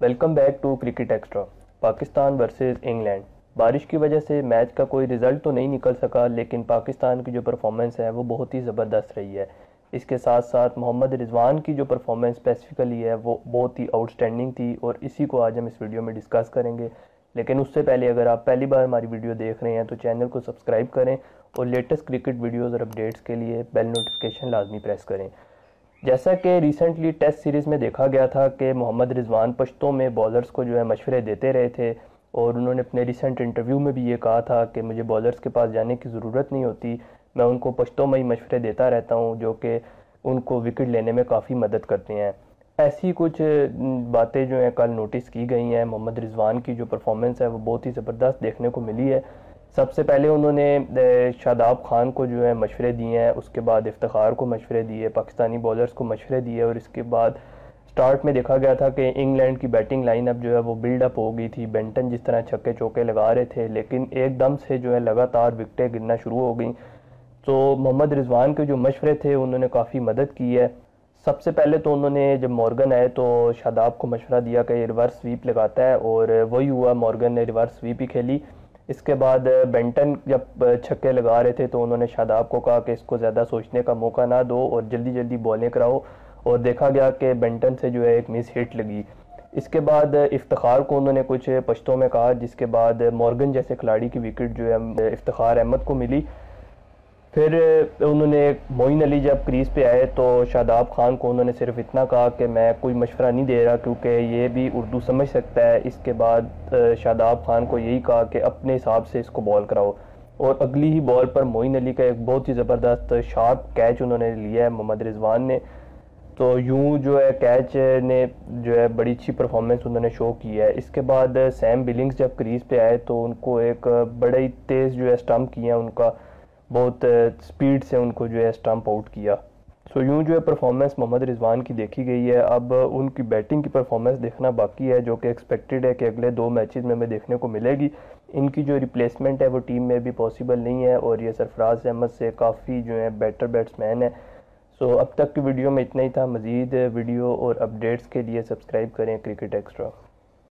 Welcome back to cricket extra Pakistan versus England बारिश की वजह से मैच का कोई रिज़ल्ट तो नहीं निकल सका, लेकिन पाकिस्तान की जो परफॉर्मेंस है, वो बहुत ही ज़बरदस्त रही है। इसके साथ साथ मोहम्मद रिजवान की जो परफॉर्मेंस स्पेसिफिकली है, वो बहुत ही आउटस्टैंडिंग थी और इसी को आज हम इस वीडियो में डिस्कस करेंगे। लेकिन उससे पहले अगर आप पहली बार हमारी वीडियो देख रहे हैं तो चैनल को सब्सक्राइब करें और लेटेस्ट क्रिकेट वीडियोज़ और अपडेट्स के लिए बेल नोटिफिकेशन लाजमी प्रेस करें। जैसा कि रिसेंटली टेस्ट सीरीज़ में देखा गया था कि मोहम्मद रिजवान पश्तों में बॉलर्स को जो है मशवरे देते रहे थे और उन्होंने अपने रिसेंट इंटरव्यू में भी ये कहा था कि मुझे बॉलर्स के पास जाने की ज़रूरत नहीं होती, मैं उनको पश्तों में ही मशवरे देता रहता हूँ जो कि उनको विकेट लेने में काफ़ी मदद करते हैं। ऐसी कुछ बातें जो हैं कल नोटिस की गई हैं। मोहम्मद रिजवान की जो परफॉर्मेंस है वो बहुत ही ज़बरदस्त देखने को मिली है। सबसे पहले उन्होंने शादाब खान को जो है मशवरे दिए हैं, उसके बाद इफ्तार को मशवरे दिए, पाकिस्तानी बॉलर्स को मशवरे दिए और इसके बाद स्टार्ट में देखा गया था कि इंग्लैंड की बैटिंग लाइनअप जो है वो बिल्डअप हो गई थी। बेंटन जिस तरह छक्के चौके लगा रहे थे, लेकिन एकदम से जो है लगातार विकटें गिरना शुरू हो गई। तो मोहम्मद रिजवान के जो मशवरे थे, उन्होंने काफ़ी मदद की है। सबसे पहले तो उन्होंने जब मॉर्गन आए तो शादाब को मशवरा दिया कि रिवर्स स्वीप लगाता है और वही हुआ, मॉर्गन ने रिवर्स स्वीप ही खेली। इसके बाद बेंटन जब छक्के लगा रहे थे तो उन्होंने शादाब को कहा कि इसको ज़्यादा सोचने का मौका ना दो और जल्दी जल्दी बॉलें कराओ। और देखा गया कि बेंटन से जो है एक मिस हिट लगी। इसके बाद इफ्तार को उन्होंने कुछ पश्तों में कहा, जिसके बाद मॉर्गन जैसे खिलाड़ी की विकेट जो है इफ्तार अहमद को मिली। फिर उन्होंने मोइन अली जब क्रीज पे आए तो शादाब खान को उन्होंने सिर्फ़ इतना कहा कि मैं कोई मशवरा नहीं दे रहा क्योंकि ये भी उर्दू समझ सकता है। इसके बाद शादाब खान को यही कहा कि अपने हिसाब से इसको बॉल कराओ। और अगली ही बॉल पर मोइन अली का एक बहुत ही ज़बरदस्त शार्प कैच उन्होंने लिया है मोहम्मद रिजवान ने। तो यूँ जो है, कैच ने जो है, बड़ी अच्छी परफॉर्मेंस उन्होंने शो की है। इसके बाद, सैम बिलिंग्स जब क्रीज पे आए तो उनको एक बड़ा ही तेज़ जो है स्टम्प किया उनका। बहुत स्पीड से उनको जो है स्टम्प आउट किया। सो यूँ जो है परफॉर्मेंस मोहम्मद रिजवान की देखी गई है। अब उनकी बैटिंग की परफॉर्मेंस देखना बाकी है, जो कि एक्सपेक्टेड है कि अगले दो मैचेस में हमें देखने को मिलेगी। इनकी जो रिप्लेसमेंट है, वो टीम में भी पॉसिबल नहीं है और ये सरफराज अहमद से काफ़ी जो है बेटर बैट्समैन है। सो अब तक की वीडियो में इतना ही था। मज़ीद वीडियो और अपडेट्स के लिए सब्सक्राइब करें क्रिकेट एक्स्ट्रा